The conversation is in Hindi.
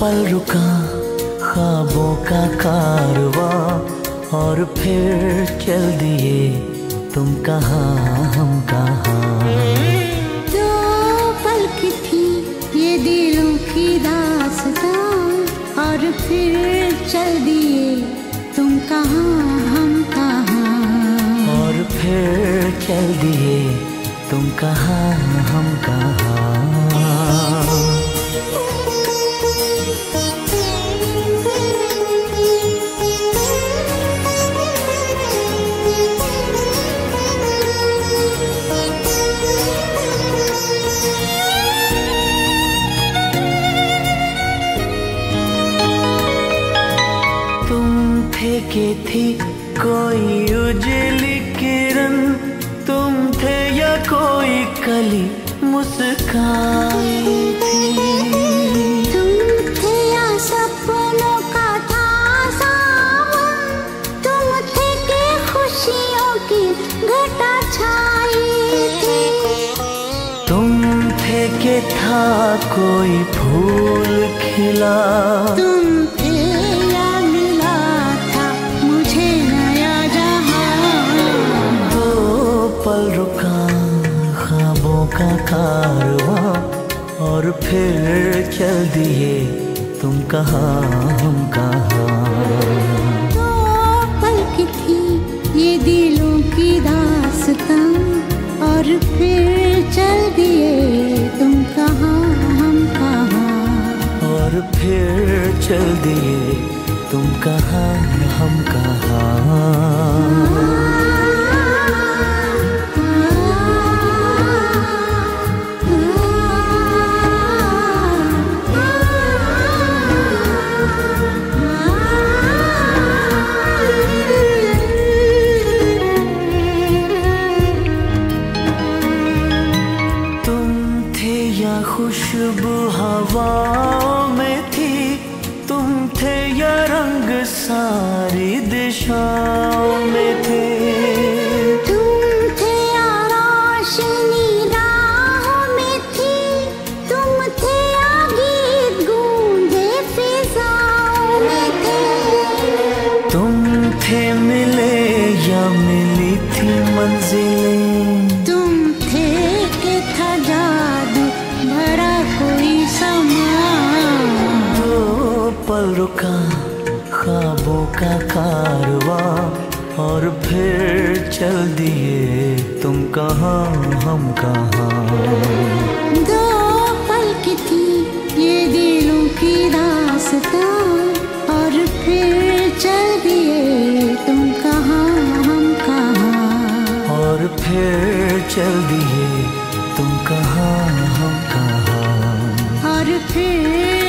पल रुका ख्वाबों का कारवा और फिर चल दिए तुम कहाँ हम कहाँ। दो पल की थी ये दिलों की दास्तां और फिर चल दिए तुम कहाँ हम कहाँ। और फिर चल दिए तुम कहाँ हम कहाँ। के थी कोई उजली किरण। तुम थे या कोई कली मुस्कान थी। तुम थे या सपनों का था सावन। तुम थे के खुशियों की घटा छाई तुम थे के था कोई फूल खिला। रुका ख्वाबों का कारवां और फिर चल दिए तुम कहाँ हम कहाँ। पल की थी ये दिलों की दास्तां और फिर चल दिए तुम कहाँ हम कहाँ। और फिर चल दिए तुम कहाँ हम कहाँ। खुशबू हवाओं में थी। तुम थे या रंग सारी दिशाओं में थे। तुम थे या रोशनी राहों में थी। तुम थे या गीत गूंजे फिजाओं में थे। तुम थे मिले या मिली थी मंजिलें। रुका ख्वाबों का कारवा और फिर चल दिए तुम कहाँ हम कहाँ। दो पल की थी ये दिलों की दास्तां और फिर चल दिए तुम कहाँ हम कहाँ। और फिर चल दिए तुम कहाँ हम कहाँ। और फिर